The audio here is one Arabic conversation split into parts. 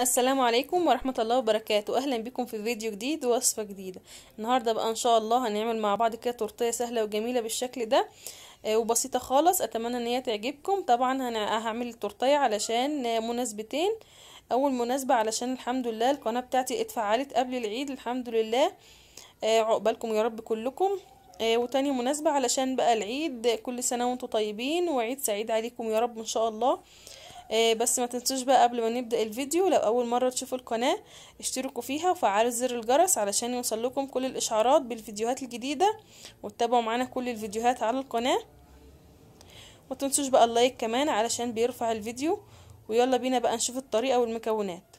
السلام عليكم ورحمة الله وبركاته. أهلا بكم في فيديو جديد ووصفة جديدة. النهاردة بقى إن شاء الله هنعمل مع بعض كده تورتية سهلة وجميلة بالشكل ده آه، وبسيطة خالص. أتمنى إن هي تعجبكم. طبعا أنا هعمل التورتية علشان مناسبتين. أول مناسبة علشان الحمد لله القناة بتاعتي اتفعلت قبل العيد الحمد لله. آه، عقبالكم يا رب كلكم. آه، وتاني مناسبة علشان بقى العيد كل سنة وأنتم طيبين وعيد سعيد عليكم يا رب إن شاء الله. بس ما تنسوش بقى قبل ما نبدأ الفيديو لو أول مرة تشوفوا القناة اشتركوا فيها وفعلوا زر الجرس علشان يوصل لكم كل الإشعارات بالفيديوهات الجديدة وتتابعوا معانا كل الفيديوهات على القناة. ما تنسوش بقى ال like كمان علشان بيرفع الفيديو ويلا بينا بقى نشوف الطريقة والمكونات.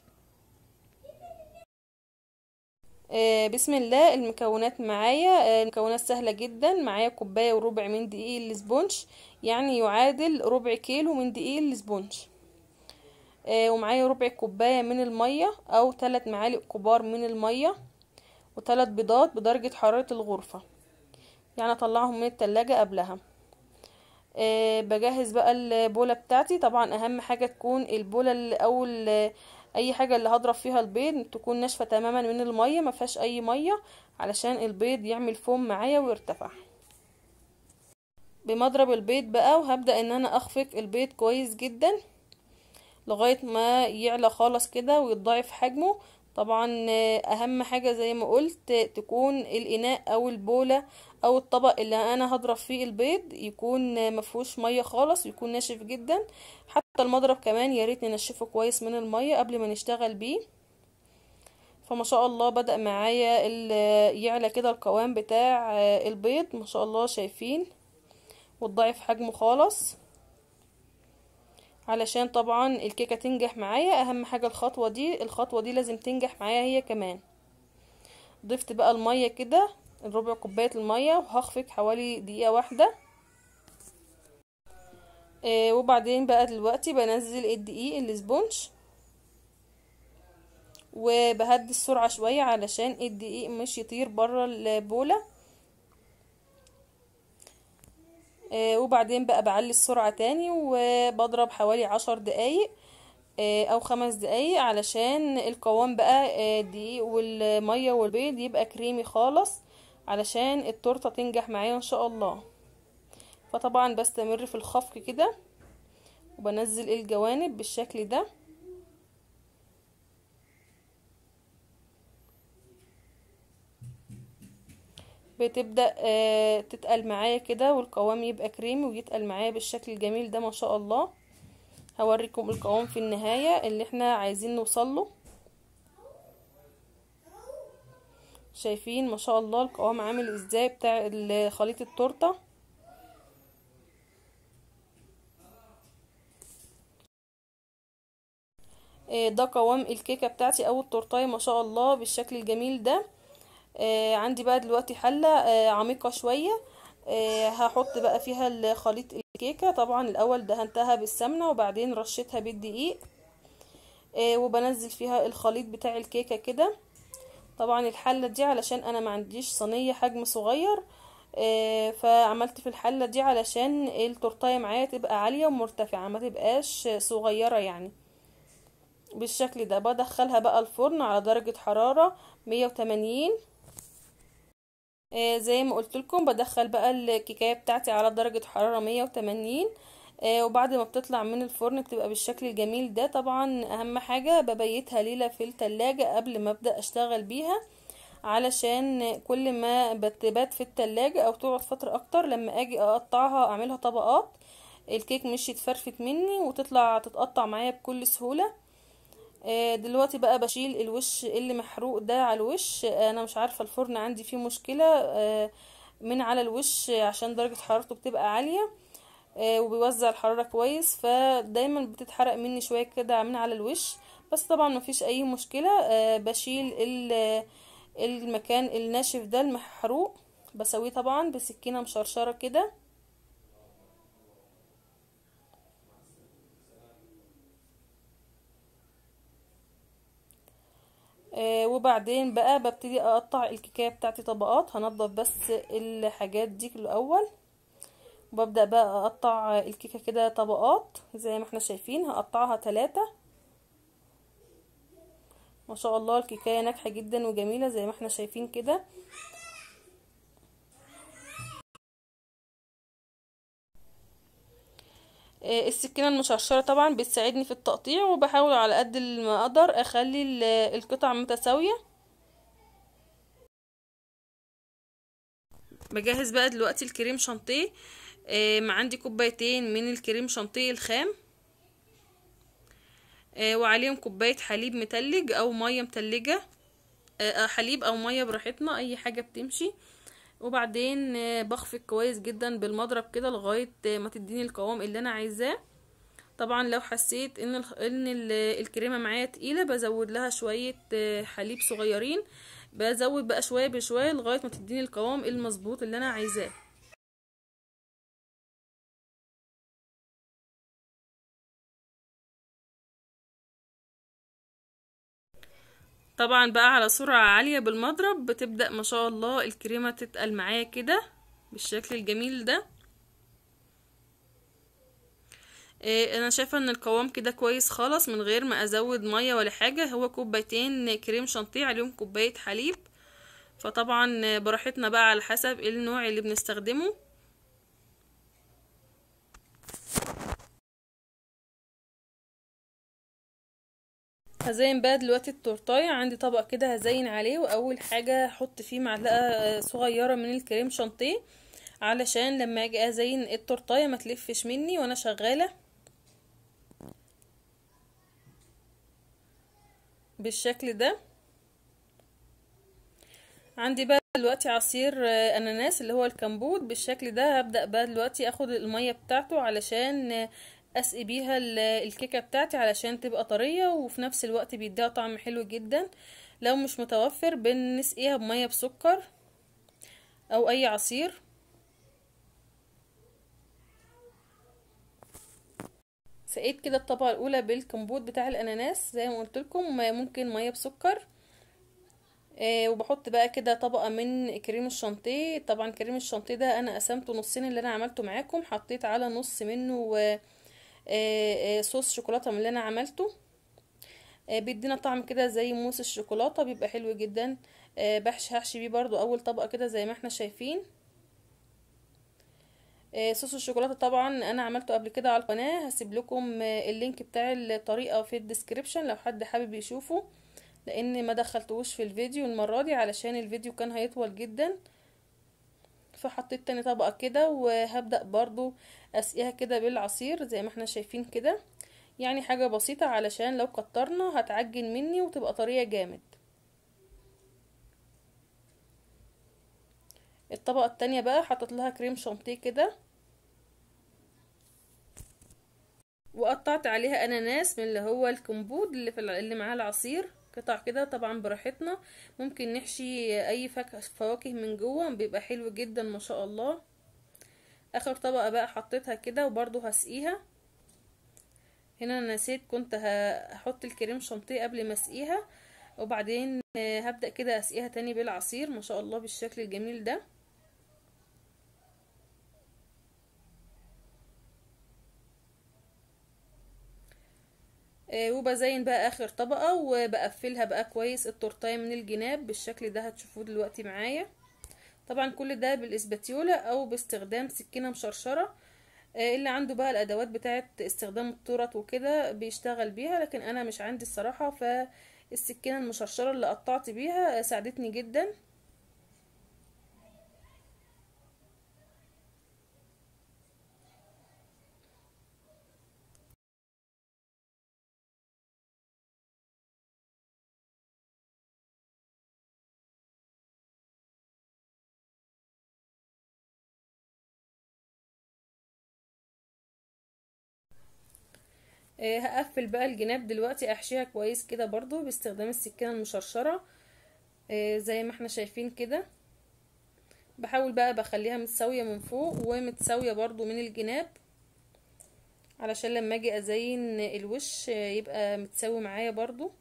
آه بسم الله المكونات معايا. آه المكونات سهلة جدا. معايا كوباية وربع من دقيق ال sponge يعني يعادل ربع كيلو من دقيق الاسبونج آه ومعايا ربع كوباية من المية أو ثلاث معالق كبار من المية وثلاث بيضات بدرجة حرارة الغرفة. يعني أطلعهم من التلاجة قبلها. أه بجهز بقى البولة بتاعتي. طبعا أهم حاجة تكون البولة أو أي حاجة اللي هضرب فيها البيض تكون ناشفة تماما من المية ما فيهاش أي مية علشان البيض يعمل فوم معايا ويرتفع. بمضرب البيض بقى وهبدأ إن أنا أخفق البيض كويس جدا. لغاية ما يعلى خالص كده ويتضاعف حجمه. طبعا أهم حاجة زي ما قلت تكون الإناء أو البولة أو الطبق اللي أنا هضرب فيه البيض يكون مفهوش مية خالص ويكون ناشف جدا. حتى المضرب كمان يا ريت ننشفه كويس من المية قبل ما نشتغل بيه. فما شاء الله بدأ معايا يعلى كده القوام بتاع البيض ما شاء الله شايفين. وتضاعف حجمه خالص. علشان طبعا الكيكة تنجح معايا. أهم حاجة الخطوة دي الخطوة دي لازم تنجح معايا هي كمان. ضفت بقى المية كده ربع كوباية المية وهخفق حوالي دقيقة واحدة. آه وبعدين بقى دلوقتي بنزل الدقيق الاسبونج وبهدي السرعة شوية علشان الدقيق مش يطير برا البولة آه وبعدين بقى بعلي السرعة تاني وبضرب حوالي عشر دقايق آه أو خمس دقايق علشان القوام بقى الدقيق والمية والبيض يبقى كريمي خالص علشان التورتة تنجح معايا إن شاء الله. فطبعا بستمر في الخفق كده وبنزل الجوانب بالشكل ده. بتبدأ آه تتقل معايا كده والقوام يبقى كريمي ويتقل معايا بالشكل الجميل ده ما شاء الله. هوريكم القوام في النهاية اللي إحنا عايزين نوصله شايفين؟ ما شاء الله القوام عامل إزاي بتاع خليط التورتة. ده قوام الكيكة بتاعتي أو التورتاية ما شاء الله بالشكل الجميل ده. آه عندي بقى دلوقتي حلة آه عميقة شوية. آه هحط بقى فيها خليط الكيكة. طبعا الأول دهنتها بالسمنة وبعدين رشيتها بالدقيق. آه وبنزل فيها الخليط بتاع الكيكة كده. طبعا الحلة دي علشان أنا ما عنديش صينية حجم صغير. آه فعملت في الحلة دي علشان التورتاية معايا تبقى عالية ومرتفعة ما تبقاش صغيرة يعني. بالشكل ده بدخلها بقى الفرن على درجة حرارة 180 آه زي ما قلت لكم بدخل بقى الكيكاية بتاعتي على درجة حرارة 180 آه وبعد ما بتطلع من الفرن بتبقى بالشكل الجميل ده. طبعا أهم حاجة ببيتها ليلة في التلاجة قبل ما أبدأ أشتغل بيها علشان كل ما بتبات في التلاجة أو تقعد فترة أكتر لما آجي أقطعها أعملها طبقات الكيك مش يتفرفت مني وتطلع تتقطع معايا بكل سهولة. آه دلوقتي بقى بشيل الوش اللي محروق ده على الوش. أنا مش عارفة الفرن عندي فيه مشكلة آه من على الوش عشان درجة حرارته بتبقى عالية آه وبيوزع الحرارة كويس. فدايما بتتحرق مني شوية كده من على الوش. بس طبعا مفيش أي مشكلة. آه بشيل المكان الناشف ده المحروق بسويه طبعا بسكينة مشرشرة كده. آه وبعدين بقى ببتدي أقطع الكيكايه بتاعتي طبقات. هنضف بس الحاجات دي الأول. وببدأ بقى أقطع الكيكة كده طبقات زي ما إحنا شايفين. هقطعها ثلاثة ما شاء الله الكيكايه ناجحة جدا وجميلة زي ما إحنا شايفين كده. آه، السكينة المشرشرة طبعا بتساعدني في التقطيع وبحاول على قد ما أقدر أخلي ال- القطع متساوية. بجهز بقى دلوقتي الكريم شانتيه. آه، عندي كوبايتين من الكريم شانتيه الخام. آه، وعليهم كوباية حليب متلج أو مية متلجة. آه، حليب أو مية براحتنا أي حاجة بتمشي. وبعدين آه، بخفق كويس جدا بالمضرب كده لغاية آه، ما تديني القوام اللي أنا عايزاه. طبعا لو حسيت إن إن ال- الكريمة معايا تقيلة بزود لها شوية آه، حليب صغيرين. بزود بقى شوية بشوية لغاية ما تديني القوام المظبوط اللي أنا عايزاه. طبعا بقى على سرعة عالية بالمضرب بتبدأ ما شاء الله الكريمة تتقل معايا كده بالشكل الجميل ده. إيه، أنا شايفة إن القوام كده كويس خالص من غير ما أزود مية ولا حاجة. هو كوبايتين كريم شانتيه عليهم كوباية حليب. فطبعا براحتنا بقى على حسب النوع اللي بنستخدمه. هزين بقى دلوقتي التورتاية. عندي طبق كده هزين عليه وأول حاجة هحط فيه معلقة صغيرة من الكريم شانتيه علشان لما أجي أزين التورتاية ما تلفش مني وأنا شغالة. بالشكل ده. عندي بقى دلوقتي عصير أناناس اللي هو الكمبوت بالشكل ده هبدأ بقى دلوقتي أخد المية بتاعته علشان أسقي بيها ال- الكيكة بتاعتي علشان تبقى طرية وفي نفس الوقت بيديها طعم حلو جدا. لو مش متوفر بنسقيها بمية بسكر أو أي عصير. سقيت كده الطبقة الأولى بالكمبوت بتاع الأناناس زي ما قلت لكم ممكن مية بسكر. آه وبحط بقى كده طبقة من كريم الشانتيه. طبعا كريم الشانتيه ده أنا قسمته نصين اللي أنا عملته معاكم حطيت على نص منه آه صوص شوكولاتة من اللي أنا عملته. آه بيدينا طعم كده زي موس الشوكولاتة بيبقى حلو جدا. آه بحشي هحشي بيه برضو أول طبقة كده زي ما إحنا شايفين. آه صوص الشوكولاتة طبعا أنا عملته قبل كده على القناة. هسيب لكم آه ال link بتاع الطريقة في ال description لو حد حابب يشوفه لأن ما دخلتوش في الفيديو المرة دي علشان الفيديو كان هيطول جدا. فحطيت تاني طبقة كده وهبدأ برضو أسقيها كده بالعصير زي ما إحنا شايفين كده. يعني حاجة بسيطة علشان لو كترنا هتعجن مني وتبقى طرية جامد. الطبقة التانية بقى حطيت لها كريم شانتيه كده. وقطعت عليها أناناس من اللي هو الكمبود اللي في اللي معاه العصير. قطع كده طبعا براحتنا. ممكن نحشي أي فواكه من جوه بيبقى حلو جدا ما شاء الله. آخر طبقة بقى حطيتها كده وبرضو هسقيها. هنا أنا نسيت كنت هحط الكريم شانتيه قبل ما أسقيها. وبعدين هبدأ كده أسقيها تاني بالعصير ما شاء الله بالشكل الجميل ده. وبزين بقى آخر طبقة وبقفلها بقى كويس التورتاية من الجناب بالشكل ده هتشوفوه دلوقتي معايا. طبعا كل ده بالإسباتيولا أو باستخدام سكينة مشرشرة. اللي عنده بقى الأدوات بتاعه استخدام التورت وكده بيشتغل بيها لكن أنا مش عندي الصراحة فالسكينة المشرشرة اللي قطعت بيها ساعدتني جدا. هقفل بقى الجناب دلوقتي أحشيها كويس كده برضو باستخدام السكينة المشرشرة. زي ما إحنا شايفين كده. بحاول بقى بخليها متساوية من فوق ومتساوية برضو من الجناب علشان لما أجي أزين الوش يبقى متساوي معايا برضو.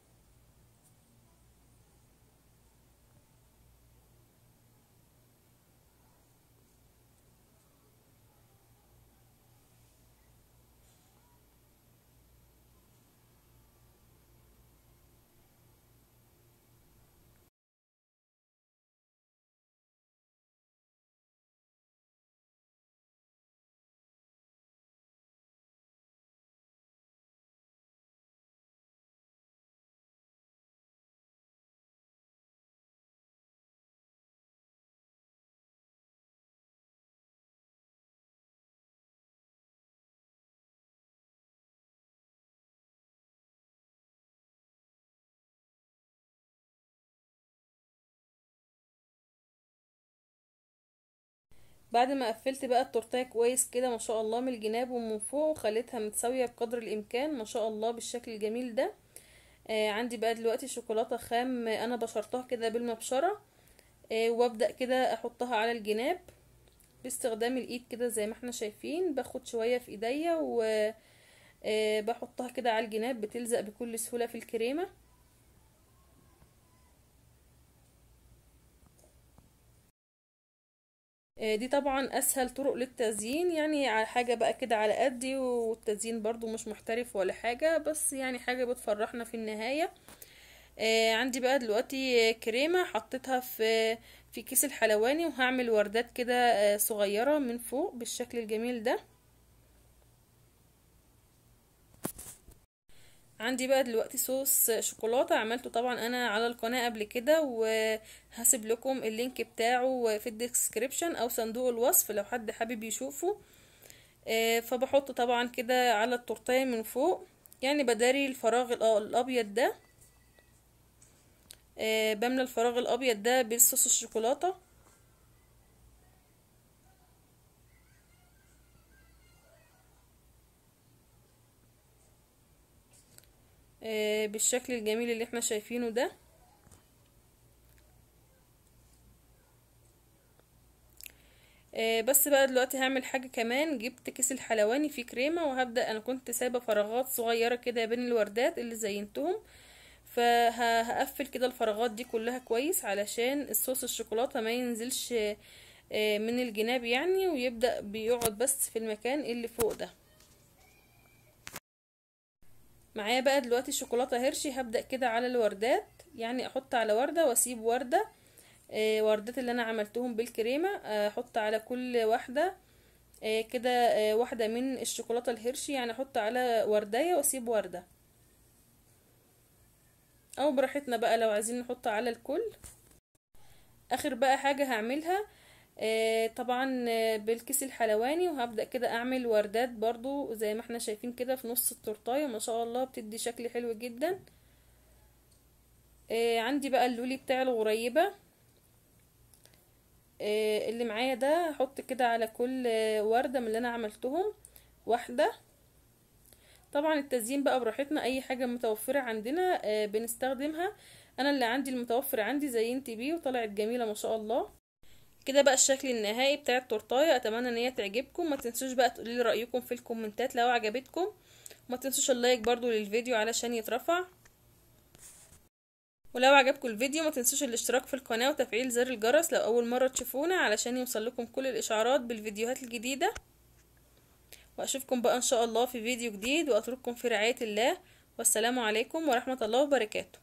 بعد ما قفلت بقى التورتيه كويس كده ما شاء الله من الجناب ومن فوق وخليتها متساوية بقدر الإمكان ما شاء الله بالشكل الجميل ده. آه عندي بقى دلوقتي شوكولاتة خام أنا بشرتها كده بالمبشرة. آه وأبدأ كده أحطها على الجناب باستخدام الإيد كده زي ما إحنا شايفين. باخد شوية في إيديا و آه بحطها كده على الجناب بتلزق بكل سهولة في الكريمة. دي طبعا أسهل طرق للتزيين يعني حاجة بقى كده على قدي والتزيين برضو مش محترف ولا حاجة بس يعني حاجة بتفرحنا في النهاية. آه عندي بقى دلوقتي كريمة حطيتها في في كيس الحلواني وهعمل وردات كده آه صغيرة من فوق بالشكل الجميل ده. عندي بقى دلوقتي صوص شوكولاتة عملته طبعا أنا على القناة قبل كده وهسيب لكم ال link بتاعه في ال description أو صندوق الوصف لو حد حابب يشوفه. فبحط طبعا كده على التورتيه من فوق يعني بداري الفراغ الأبيض ده. بملى الفراغ الأبيض ده بالصوص الشوكولاتة. بالشكل الجميل اللي إحنا شايفينه ده. بس بقى دلوقتي هعمل حاجة كمان. جبت كيس الحلواني فيه كريمة وهبدأ. أنا كنت سايبة فراغات صغيرة كده بين الوردات اللي زينتهم. فهقفل كده الفراغات دي كلها كويس علشان الصوص الشوكولاتة ما ينزلش من الجناب يعني ويبدأ بيقعد بس في المكان اللي فوق ده. معايا بقى دلوقتي شوكولاتة هيرشي هبدأ كده على الوردات. يعني أحط على وردة وأسيب وردة. آه وردات اللي أنا عملتهم بالكريمة. أحط على كل واحدة. آه كده آه واحدة من الشوكولاتة الهيرشي يعني أحط على ورديه وأسيب وردة. أو براحتنا بقى لو عايزين نحط على الكل. آخر بقى حاجة هعملها آه طبعا آه بالكيس الحلواني وهبدأ كده أعمل وردات برضو زي ما إحنا شايفين كده في نص التورتاية. ما شاء الله بتدي شكل حلو جدا. آه عندي بقى اللولي بتاع الغريبة. اللي معايا ده هحط كده على كل وردة من اللي أنا عملتهم. واحدة. طبعا التزيين بقى براحتنا أي حاجة متوفرة عندنا بنستخدمها. أنا اللي عندي المتوفر عندي زينت بيه وطلعت جميلة ما شاء الله. كده بقى الشكل النهائي بتاع التورتاية. أتمنى إن هي تعجبكم. ما تنسوش بقى تقولوا لي رأيكم في الكومنتات لو عجبتكم. ما تنسوش اللايك برضو للفيديو علشان يترفع. ولو عجبكم الفيديو ما تنسوش الاشتراك في القناة وتفعيل زر الجرس لو أول مرة تشوفونا علشان يوصل لكم كل الإشعارات بالفيديوهات الجديدة. وأشوفكم بقى إن شاء الله في فيديو جديد وأترككم في رعاية الله. والسلام عليكم ورحمة الله وبركاته.